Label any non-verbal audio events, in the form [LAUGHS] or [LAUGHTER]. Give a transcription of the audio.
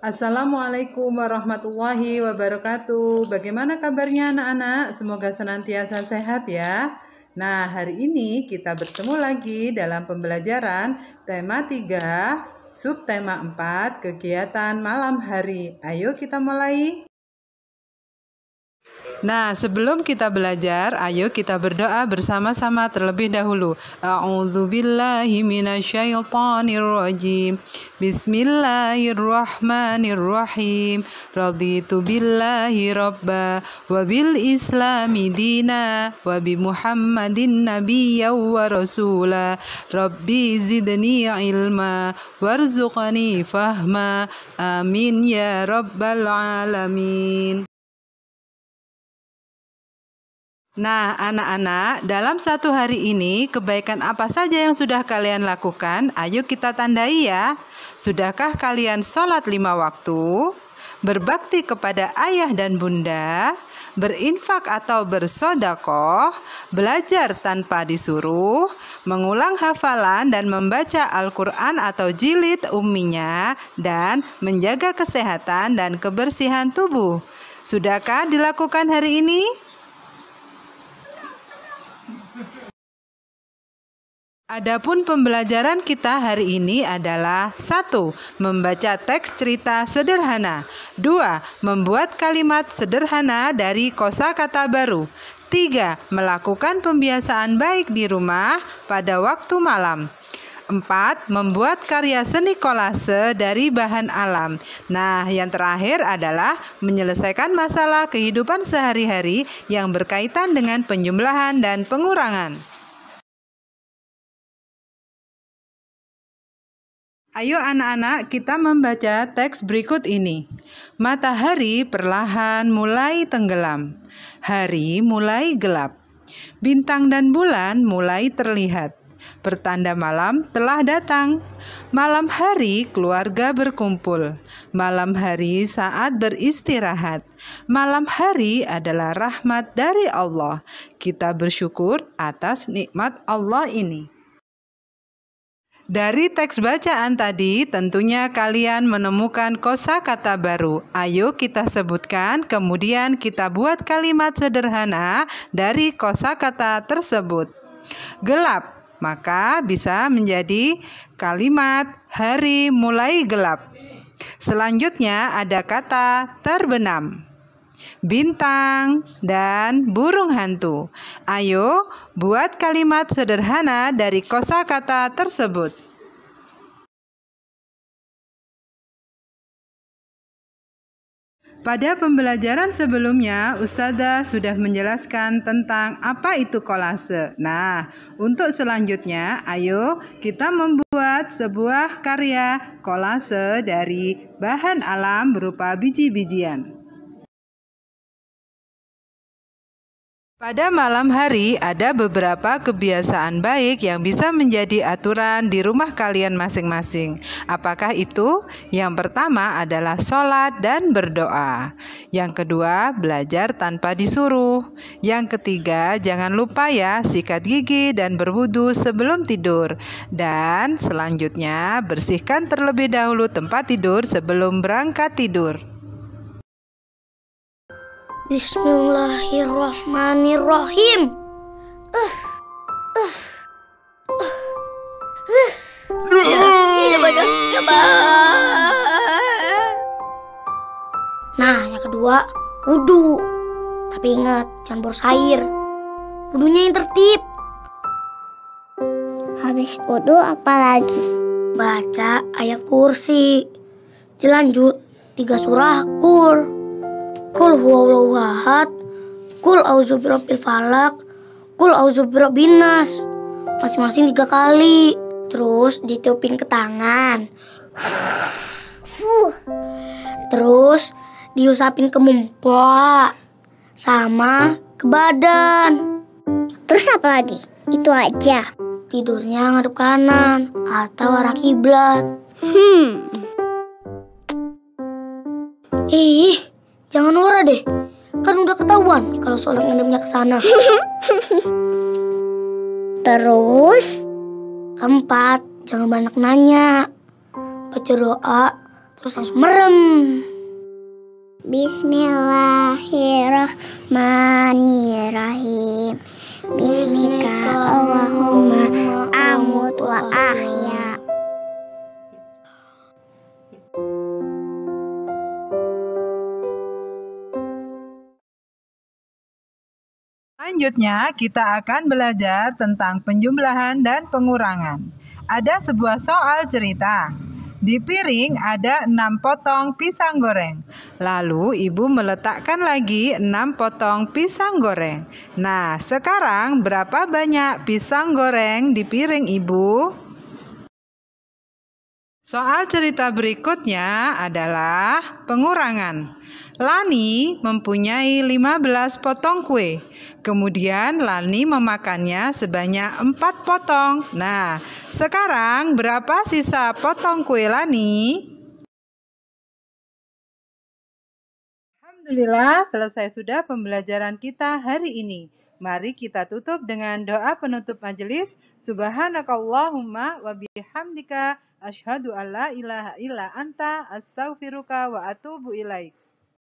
Assalamualaikum warahmatullahi wabarakatuh. Bagaimana kabarnya anak-anak? Semoga senantiasa sehat ya. Nah, hari ini kita bertemu lagi dalam pembelajaran tema 3, subtema 4, kegiatan malam hari. Ayo kita mulai. Nah, sebelum kita belajar, ayo kita berdoa bersama-sama terlebih dahulu. A'udzubillahi minasyaitonirrajim. بسم الله الرحمن الرحيم رضيت بالله ربا وبالإسلام دينا وبمحمد نبيا ورسولا ربي زدني علما وارزقني فهما آمين يا رب العالمين Nah, anak-anak, dalam satu hari ini kebaikan apa saja yang sudah kalian lakukan? Ayo kita tandai ya. Sudahkah kalian sholat lima waktu? Berbakti kepada ayah dan bunda? Berinfak atau bersodakoh? Belajar tanpa disuruh? Mengulang hafalan dan membaca Al-Quran atau jilid umminya? Dan menjaga kesehatan dan kebersihan tubuh? Sudahkah dilakukan hari ini? Adapun pembelajaran kita hari ini adalah satu, Membaca teks cerita sederhana 2. Membuat kalimat sederhana dari kosakata baru 3. Melakukan pembiasaan baik di rumah pada waktu malam 4. Membuat karya seni kolase dari bahan alam. Nah, yang terakhir adalah menyelesaikan masalah kehidupan sehari-hari yang berkaitan dengan penjumlahan dan pengurangan. Ayo anak-anak kita membaca teks berikut ini. Matahari perlahan mulai tenggelam. Hari mulai gelap. Bintang dan bulan mulai terlihat. Pertanda malam telah datang. Malam hari keluarga berkumpul. Malam hari saat beristirahat. Malam hari adalah rahmat dari Allah. Kita bersyukur atas nikmat Allah ini. Dari teks bacaan tadi, tentunya kalian menemukan kosakata baru. Ayo kita sebutkan, kemudian kita buat kalimat sederhana dari kosakata tersebut. Gelap, maka bisa menjadi kalimat hari mulai gelap. Selanjutnya ada kata terbenam bintang, dan burung hantu. Ayo, buat kalimat sederhana dari kosakata tersebut. Pada pembelajaran sebelumnya, Ustazah sudah menjelaskan tentang apa itu kolase. Nah, untuk selanjutnya, ayo kita membuat sebuah karya kolase dari bahan alam berupa biji-bijian. Pada malam hari, ada beberapa kebiasaan baik yang bisa menjadi aturan di rumah kalian masing-masing. Apakah itu? Yang pertama adalah sholat dan berdoa. Yang kedua, belajar tanpa disuruh. Yang ketiga, jangan lupa ya sikat gigi dan berwudu sebelum tidur. Dan selanjutnya, bersihkan terlebih dahulu tempat tidur sebelum berangkat tidur. Bismillahirrahmanirrahim. Uh, uh, uh, Nah, yang kedua, wudhu. Tapi ingat, jangan boros air. Wudhunya yang tertib. Habis wudhu apa lagi? Baca ayat kursi. Dilanjut, tiga surah kul. Kul huwallahu ahad, Kul auzu birabbil falak, Kul auzu birabbin nas. Masing-masing tiga kali. Terus ditiupin ke tangan. Terus diusapin ke mumpla sama ke badan. Terus apa lagi? Itu aja. Tidurnya ngadep kanan atau arah kiblat. Hmm. Ih, Jangan norak deh. Kan udah ketahuan kalau sholat ngademnya ke sana. [LAUGHS] Terus? Keempat, jangan banyak nanya. Baca doa, terus langsung merem. Bismillahirrahmanirrahim. Bismika Selanjutnya, kita akan belajar tentang penjumlahan dan pengurangan. Ada sebuah soal cerita. Di piring ada enam potong pisang goreng. Lalu ibu meletakkan lagi enam potong pisang goreng. Nah, sekarang berapa banyak pisang goreng di piring ibu? Soal cerita berikutnya adalah pengurangan. Lani mempunyai 15 potong kue. Kemudian Lani memakannya sebanyak 4 potong. Nah, sekarang berapa sisa potong kue Lani? Alhamdulillah, selesai sudah pembelajaran kita hari ini. Mari kita tutup dengan doa penutup majelis. Subhanakallahumma wa bihamdika asyhadu alla ilaha illa anta astaghfiruka wa atubu ilaik.